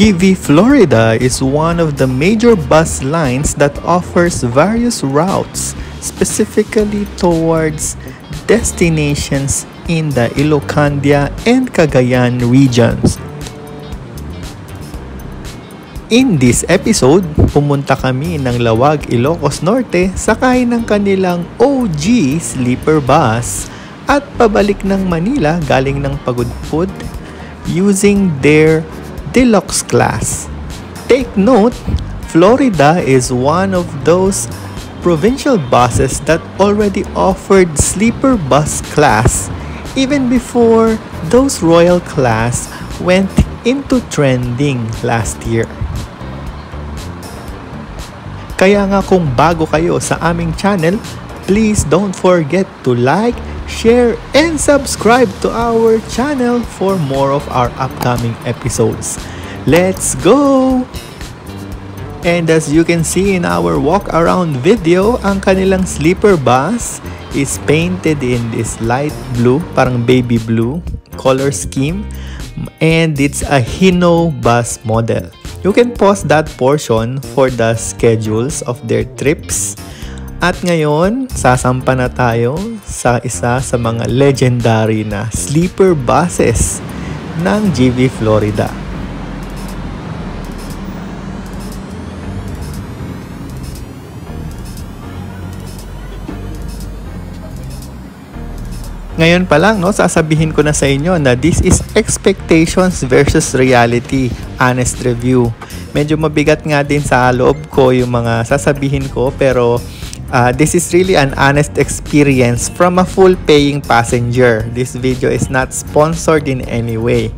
GV Florida is one of the major bus lines that offers various routes specifically towards destinations in the Ilocandia and Cagayan regions. In this episode, pumunta kami ng Lawag, Ilocos Norte sakay ng kanilang OG sleeper bus at pabalik ng Manila galing ng Pagudpud using their deluxe class. Take note, Florida is one of those provincial buses that already offered sleeper bus class even before those royal class went into trending last year. Kaya nga kung bago kayo sa aming channel, please don't forget to like, share, and subscribe to our channel for more of our upcoming episodes. Let's go! And as you can see in our walk around video, ang kanilang sleeper bus is painted in this light blue, parang baby blue color scheme. And it's a Hino bus model. You can pause that portion for the schedules of their trips. At ngayon, sasampa na tayo sa isa sa mga legendary na sleeper buses ng GV Florida. Ngayon pa lang, no, sasabihin ko na sa inyo na this is expectations versus reality, honest review. Medyo mabigat nga din sa loob ko yung mga sasabihin ko pero uh, this is really an honest experience from a full paying passenger. This video is not sponsored in any way.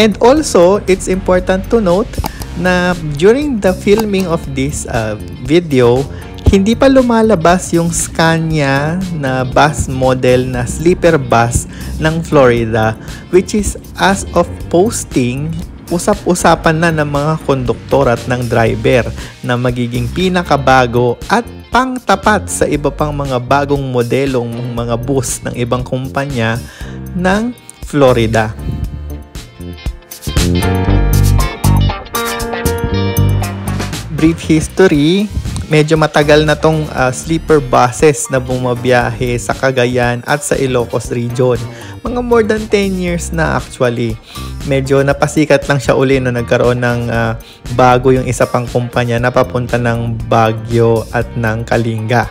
And also, it's important to note na during the filming of this uh, video, hindi pa lumalabas yung Scania na bus model na sleeper bus ng Florida which is as of posting usap-usapan na ng mga konduktor at ng driver na magiging pinakabago at pangtapat sa iba pang mga bagong modelong mga bus ng ibang kumpanya ng Florida. Brief history, medyo matagal na tong uh, sleeper buses na bumabiyahe sa Cagayan at sa Ilocos region. Mga more than 10 years na actually. Medyo napasikat lang siya uli no nagkaroon ng uh, bago yung isa pang kumpanya na papunta ng Baguio at ng Kalinga.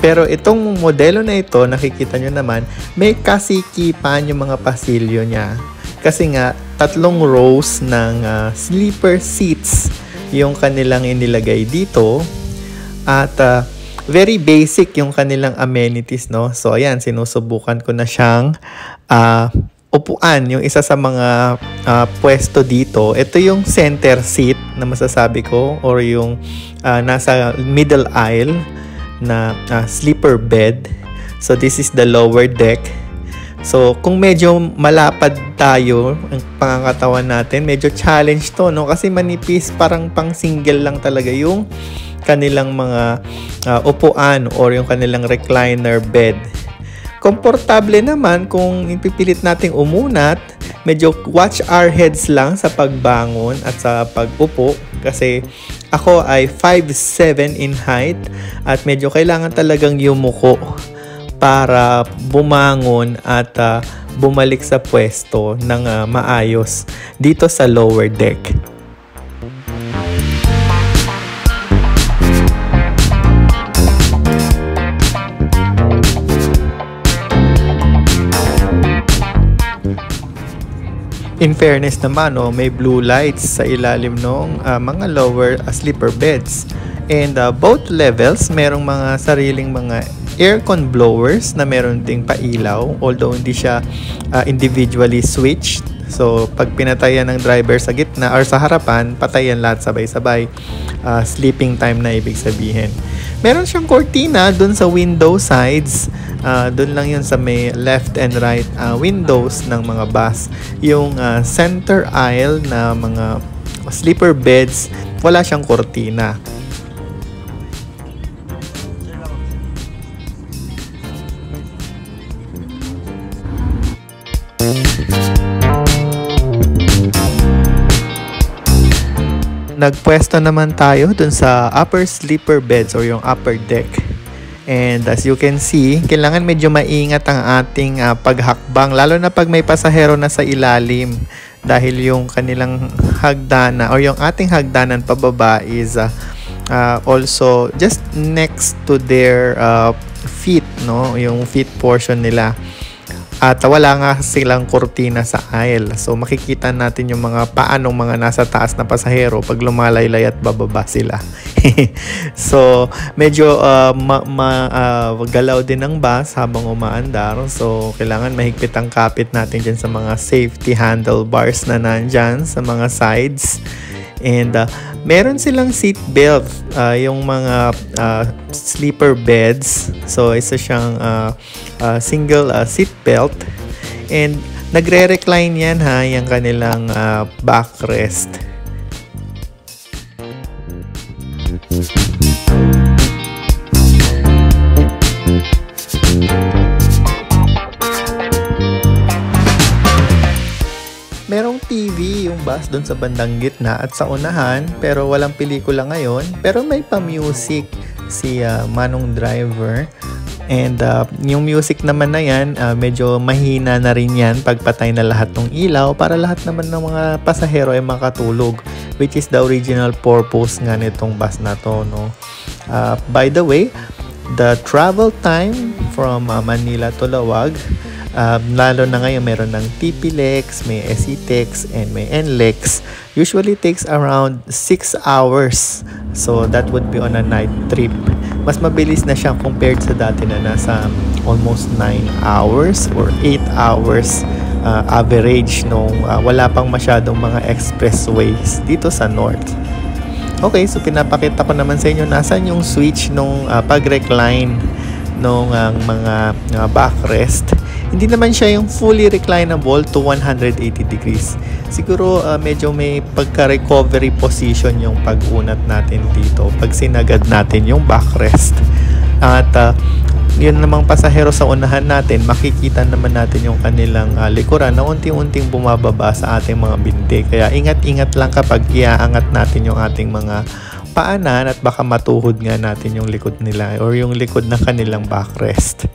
Pero itong modelo na ito, nakikita nyo naman, may kasikipan yung mga pasilyo niya. Kasi nga, tatlong rows ng uh, sleeper seats yung kanilang inilagay dito at uh, very basic yung kanilang amenities, no? So, ayan, sinusubukan ko na siyang uh, upuan, yung isa sa mga uh, pwesto dito. Ito yung center seat na masasabi ko or yung uh, nasa middle aisle na uh, sleeper bed. So, this is the lower deck. So, kung medyo malapad tayo ang pangangatawan natin, medyo challenge to, no? Kasi manipis, parang pang single lang talaga yung kanilang mga uh, upuan or yung kanilang recliner bed. Komportable naman kung ipipilit nating umunat, medyo watch our heads lang sa pagbangon at sa pag-upo kasi ako ay 5'7 in height at medyo kailangan talagang yumuko para bumangon at uh, bumalik sa pwesto ng uh, maayos dito sa lower deck. In fairness naman, oh, may blue lights sa ilalim ng uh, ah, mga lower uh, sleeper beds. And uh, both levels, merong mga sariling mga aircon blowers na meron ding pailaw although hindi siya uh, individually switched. So, pag pinatayan ng driver sa gitna or sa harapan, patayan lahat sabay-sabay. Uh, sleeping time na ibig sabihin. Meron siyang cortina dun sa window sides. Uh, dun lang yun sa may left and right uh, windows ng mga bus. Yung uh, center aisle na mga sleeper beds, wala siyang cortina. Nagpwesto naman tayo dun sa upper sleeper beds or yung upper deck. And as you can see, kailangan medyo maingat ang ating uh, paghakbang lalo na pag may pasahero na sa ilalim dahil yung kanilang hagdana or yung ating hagdanan pababa is uh, uh, also just next to their uh, feet, no? Yung feet portion nila. At wala nga silang kurtina sa aisle. So makikita natin yung mga paanong mga nasa taas na pasahero pag lumalaylay at bababa sila. so medyo uh, ma, ma, uh, galaw din ng bus habang umaandar. So kailangan mahigpit ang kapit natin dyan sa mga safety handlebars na nandyan sa mga sides. And uh, meron silang seat belt, uh, yung mga uh, sleeper beds. So isa siyang uh, uh, single uh, seat belt. And nagre-recline yan ha, yung kanilang uh, backrest. Doon sa bandang gitna at sa unahan pero walang pelikula ngayon. Pero may pa-music si uh, Manong Driver. And uh, yung music naman na yan uh, medyo mahina na rin yan pagpatay na lahat ng ilaw para lahat naman ng mga pasahero ay makatulog which is the original purpose nga nitong bus na to no? Uh, by the way the travel time from uh, Manila to Lawag Um, lalo na ngayon meron ng TP-Lex, may SC-Tex, and may NLEX. Usually takes around 6 hours. So that would be on a night trip. Mas mabilis na siya compared sa dati na nasa almost 9 hours or 8 hours uh, average nung uh, wala pang masyadong mga expressways dito sa north. Okay, so pinapakita ko naman sa inyo nasan yung switch nung uh, pag-recline nung uh, mga uh, backrest hindi naman siya yung fully reclinable to 180 degrees. Siguro uh, medyo may pagka-recovery position yung pag-unat natin dito pag sinagad natin yung backrest. At uh, yun namang pasahero sa unahan natin, makikita naman natin yung kanilang uh, likuran na unting-unting bumababa sa ating mga binti. Kaya ingat-ingat lang kapag iaangat natin yung ating mga paanan at baka matuhod nga natin yung likod nila or yung likod ng kanilang backrest.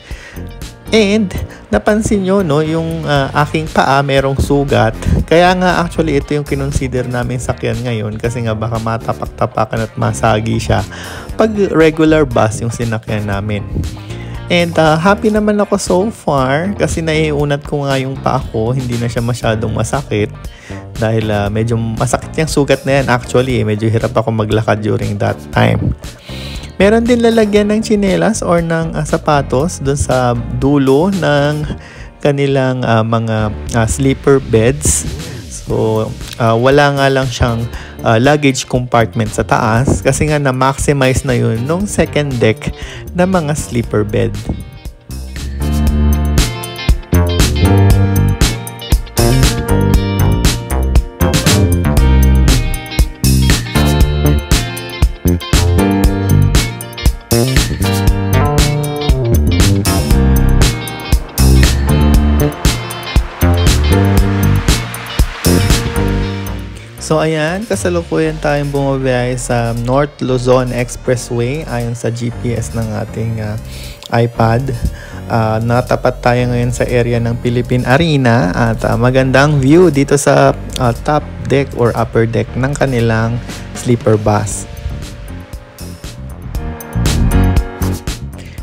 And napansin nyo no, yung uh, aking paa merong sugat. Kaya nga actually ito yung kinonsider namin sakyan ngayon kasi nga baka matapak-tapakan at masagi siya pag regular bus yung sinakyan namin. And uh, happy naman ako so far kasi naiunat ko nga yung paa ko, hindi na siya masyadong masakit dahil uh, medyo masakit yung sugat na yan actually, eh, medyo hirap ako maglakad during that time. Meron din lalagyan ng chinelas or ng uh, sapatos doon sa dulo ng kanilang uh, mga uh, sleeper beds. So, uh, wala nga lang siyang uh, luggage compartment sa taas kasi nga na-maximize na yun nung second deck na mga sleeper bed. Ayan, kasalukuyan tayong bumabiyahe sa North Luzon Expressway ayon sa GPS ng ating uh, iPad. Uh, natapat tayo ngayon sa area ng Philippine Arena at uh, magandang view dito sa uh, top deck or upper deck ng kanilang sleeper bus.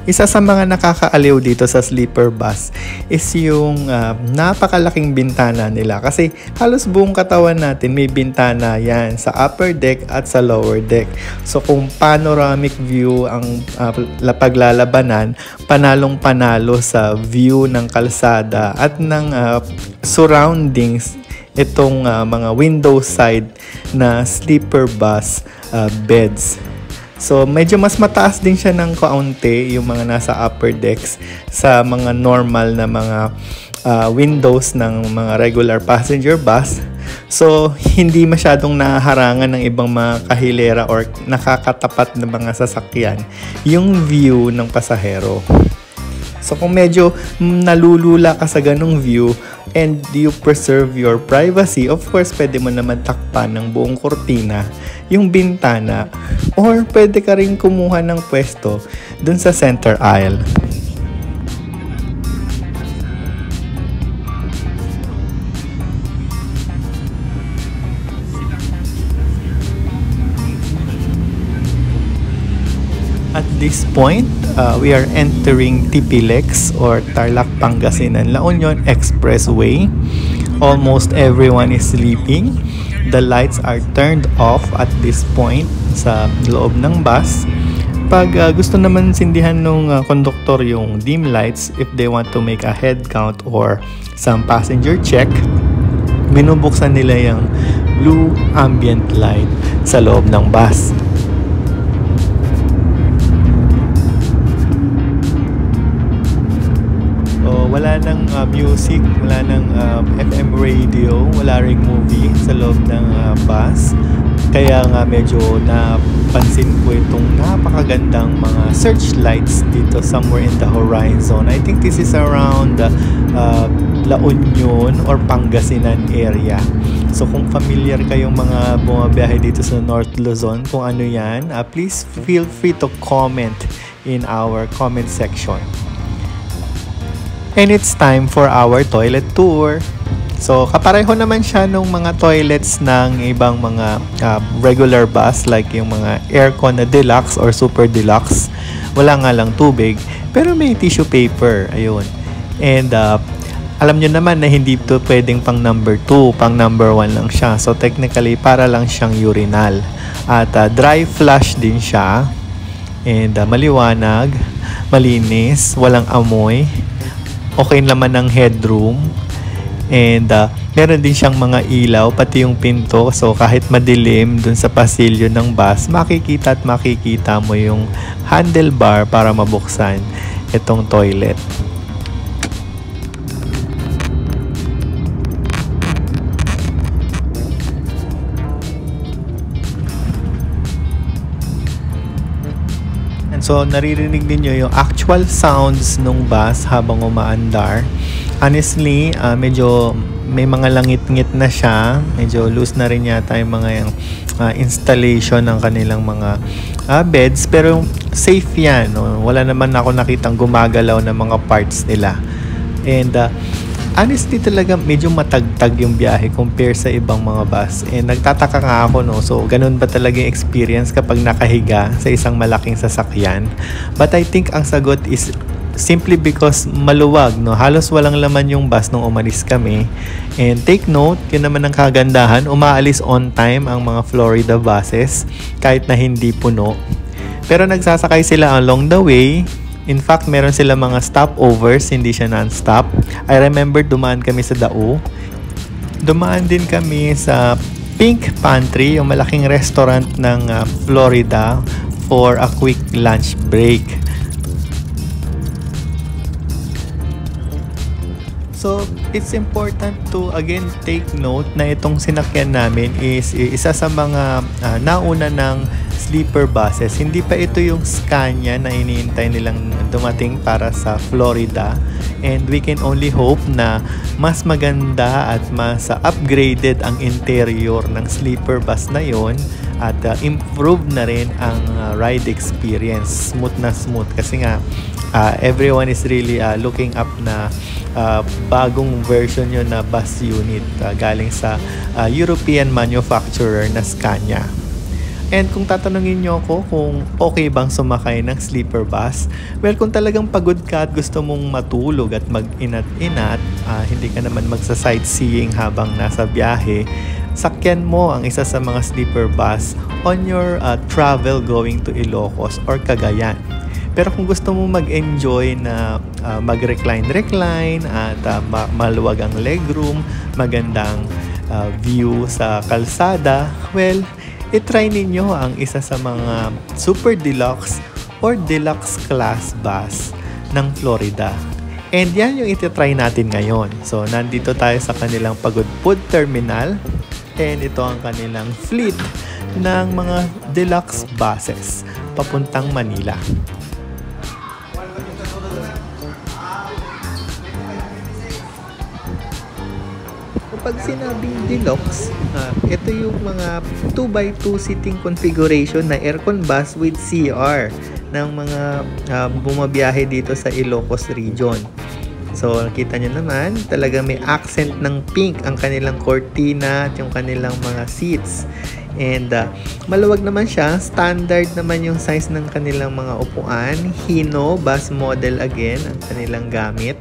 Isa sa mga nakakaaliw dito sa sleeper bus is yung uh, napakalaking bintana nila kasi halos buong katawan natin may bintana yan sa upper deck at sa lower deck. So kung panoramic view ang uh, paglalabanan, panalong panalo sa view ng kalsada at ng uh, surroundings itong uh, mga window side na sleeper bus uh, beds. So, medyo mas mataas din siya ng kaunti yung mga nasa upper decks sa mga normal na mga uh, windows ng mga regular passenger bus. So, hindi masyadong naharangan ng ibang mga kahilera or nakakatapat na mga sasakyan yung view ng pasahero. So kung medyo nalulula ka sa ganong view and you preserve your privacy, of course pwede mo naman takpan ng buong kurtina yung bintana or pwede ka rin kumuha ng pwesto dun sa center aisle. This point, uh, we are entering Tipilex or Tarlac Pangasinan La Union Expressway. Almost everyone is sleeping. The lights are turned off at this point sa loob ng bus. Pag uh, gusto naman sindihan ng uh, conductor yung dim lights if they want to make a head count or some passenger check, binubuksan nila yung blue ambient light sa loob ng bus. Uh, music, wala nang uh, FM radio, wala ring movie sa loob ng uh, bus. Kaya nga medyo napansin ko itong napakagandang mga searchlights dito somewhere in the horizon. I think this is around uh, La Union or Pangasinan area. So kung familiar kayong mga bumabiyahe dito sa North Luzon, kung ano yan, uh, please feel free to comment in our comment section. And it's time for our toilet tour. So, kapareho naman siya nung mga toilets ng ibang mga uh, regular bus like yung mga aircon na deluxe or super deluxe. Wala nga lang tubig, pero may tissue paper. Ayun. And uh, alam nyo naman na hindi to pwedeng pang number 2, pang number 1 lang siya. So, technically, para lang siyang urinal. At uh, dry flush din siya. And uh, maliwanag, malinis, walang amoy okay naman ng headroom. And uh, meron din siyang mga ilaw, pati yung pinto. So kahit madilim dun sa pasilyo ng bus, makikita at makikita mo yung handlebar para mabuksan itong toilet. So, naririnig ninyo yung actual sounds nung bus habang umaandar. Honestly, uh, medyo may mga langit-ngit na siya. Medyo loose na rin yata yung mga yung, uh, installation ng kanilang mga uh, beds. Pero safe yan. No? Wala naman ako nakitang gumagalaw ng mga parts nila. And uh, honestly talaga medyo matagtag yung biyahe compare sa ibang mga bus. And nagtataka nga ako no, so ganun ba talaga yung experience kapag nakahiga sa isang malaking sasakyan? But I think ang sagot is simply because maluwag, no? Halos walang laman yung bus nung umalis kami. And take note, yun naman ang kagandahan, umaalis on time ang mga Florida buses kahit na hindi puno. Pero nagsasakay sila along the way In fact, meron sila mga stopovers, hindi siya non-stop. I remember dumaan kami sa Dao. Dumaan din kami sa Pink Pantry, yung malaking restaurant ng uh, Florida for a quick lunch break. So, it's important to again take note na itong sinakyan namin is isa sa mga uh, nauna ng sleeper buses. Hindi pa ito yung Scania na iniintay nilang dumating para sa Florida. And we can only hope na mas maganda at mas upgraded ang interior ng sleeper bus na yon at uh, improve na rin ang uh, ride experience. Smooth na smooth kasi nga uh, everyone is really uh, looking up na uh, bagong version yun na bus unit uh, galing sa uh, European manufacturer na Scania. And kung tatanungin nyo ako kung okay bang sumakay ng sleeper bus, well kung talagang pagod ka at gusto mong matulog at mag-inat-inat, uh, hindi ka naman magsa-sightseeing habang nasa biyahe, sakyan mo ang isa sa mga sleeper bus on your uh, travel going to Ilocos or Cagayan. Pero kung gusto mo mag-enjoy na uh, mag-recline-recline at uh, ma- maluwag ang legroom, magandang uh, view sa kalsada, well, itry ninyo ang isa sa mga super deluxe or deluxe class bus ng Florida. And yan yung ititry natin ngayon. So, nandito tayo sa kanilang Pagudpud Terminal. And ito ang kanilang fleet ng mga deluxe buses papuntang Manila. Pag sinabing deluxe, uh, ito yung mga 2x2 seating configuration na aircon bus with CR ng mga uh, bumabiyahe dito sa Ilocos region. So, nakita nyo naman, talaga may accent ng pink ang kanilang cortina at yung kanilang mga seats. And uh, maluwag naman siya. Standard naman yung size ng kanilang mga upuan. Hino bus model again ang kanilang gamit.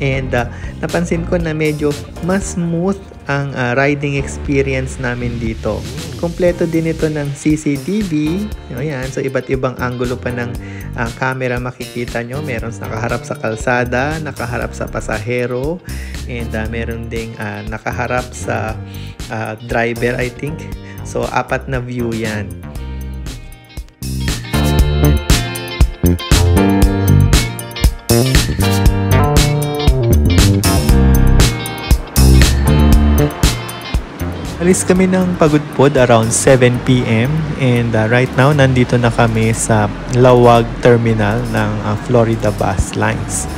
And uh, napansin ko na medyo mas smooth ang uh, riding experience namin dito. Kompleto din ito ng CCTV. O yan, so iba't ibang angulo pa ng uh, camera makikita nyo. Meron nakaharap sa kalsada, nakaharap sa pasahero, and uh, meron ding uh, nakaharap sa uh, driver I think. So apat na view yan. Alis kami ng Pagudpod around 7pm and uh, right now nandito na kami sa Lawag Terminal ng uh, Florida Bus Lines.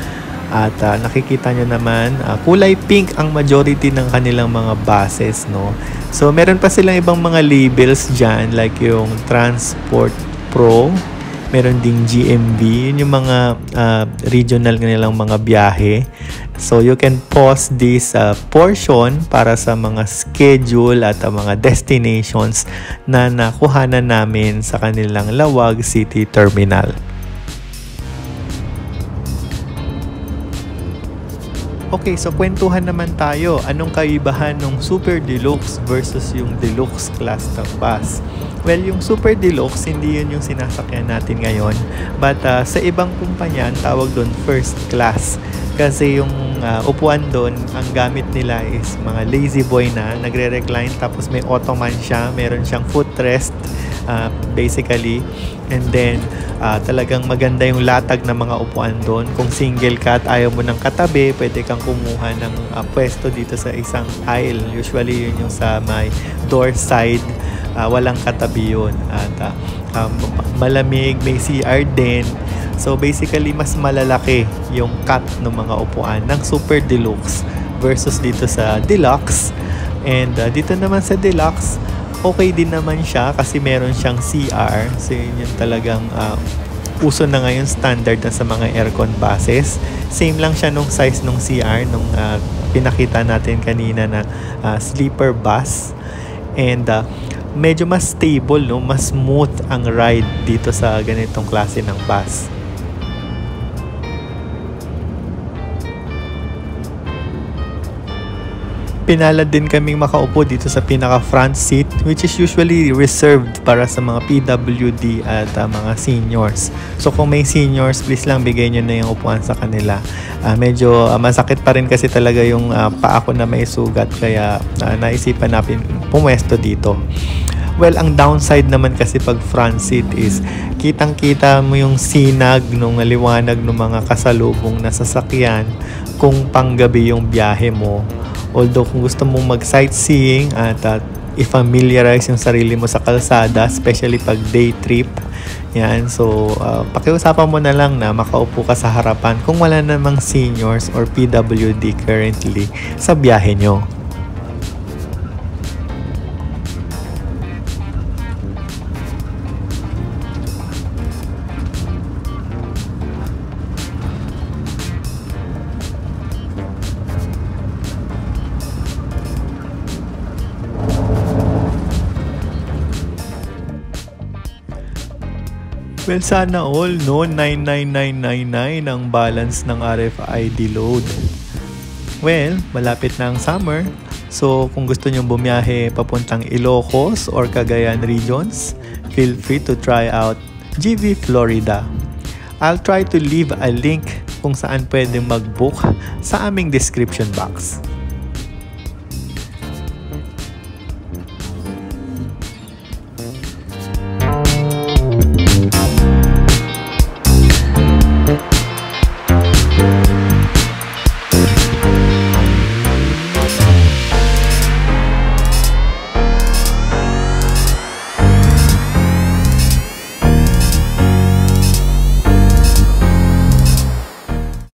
At uh, nakikita nyo naman, uh, kulay pink ang majority ng kanilang mga buses. No? So meron pa silang ibang mga labels dyan like yung Transport Pro, meron ding GMB, yun yung mga uh, regional nilang mga biyahe. So you can pause this uh, portion para sa mga schedule at uh, mga destinations na nakuhanan namin sa kanilang Lawag City Terminal. Okay, so kwentuhan naman tayo. Anong kaibahan ng Super Deluxe versus yung Deluxe class ng bus? Well, yung Super Deluxe, hindi yun yung sinasakyan natin ngayon. But uh, sa ibang kumpanya, tawag doon first class. Kasi yung uh, upuan doon, ang gamit nila is mga lazy boy na nagre-recline tapos may ottoman siya, meron siyang footrest uh, basically. And then, uh, talagang maganda yung latag ng mga upuan doon. Kung single ka at ayaw mo ng katabi, pwede kang kumuha ng uh, pwesto dito sa isang aisle. Usually, yun yung sa may door side uh, walang katabi yun at uh, um, malamig may CR din. So basically mas malalaki yung cut ng mga upuan ng super deluxe versus dito sa deluxe. And uh, dito naman sa deluxe okay din naman siya kasi meron siyang CR so yun yung talagang uh, uso na ngayon standard na sa mga aircon buses same lang siya nung size nung CR nung uh, pinakita natin kanina na uh, sleeper bus. And uh, medyo mas stable, no? mas smooth ang ride dito sa ganitong klase ng bus. Pinalad din kaming makaupo dito sa pinaka front seat which is usually reserved para sa mga PWD at uh, mga seniors. So kung may seniors, please lang bigay nyo na yung upuan sa kanila. Uh, medyo uh, masakit pa rin kasi talaga yung uh, paa ko na may sugat kaya uh, naisipan natin pumwesto dito. Well, ang downside naman kasi pag front seat is kitang-kita mo yung sinag ng liwanag ng mga kasalubong na sasakyan kung panggabi yung biyahe mo. Although kung gusto mong mag-sightseeing at uh, i-familiarize yung sarili mo sa kalsada, especially pag day trip, yan. So, uh, pakiusapan mo na lang na makaupo ka sa harapan kung wala namang seniors or PWD currently sa biyahe nyo. Well, sana all, no? 99999 ang balance ng RFID load. Well, malapit na ang summer. So, kung gusto nyong bumiyahe papuntang Ilocos or Cagayan regions, feel free to try out GV Florida. I'll try to leave a link kung saan pwede mag-book sa aming description box.